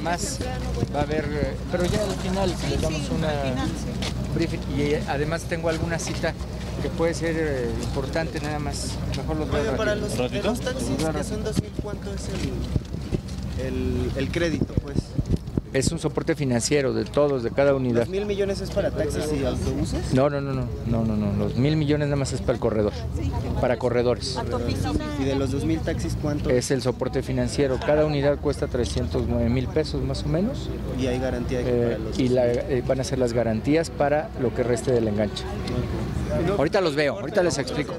además va a haber, eh, pero ya al final si les damos una briefing y eh, además tengo alguna cita que puede ser eh, importante nada más. Mejor los veo para los taxis que son 2000, ¿cuánto es el, el, el crédito, pues? Es un soporte financiero de todos, de cada unidad. ¿Los mil millones es para taxis y autobuses? No, no, no, no, no, no, no. Los mil millones nada más es para el corredor, para corredores. Y de los 2000 taxis, ¿cuánto? Es el soporte financiero. Cada unidad cuesta 309 mil pesos más o menos. Y hay garantía de que Eh, para los y la- eh, van a ser las garantías para lo que reste del enganche. Ahorita los veo, ahorita les explico.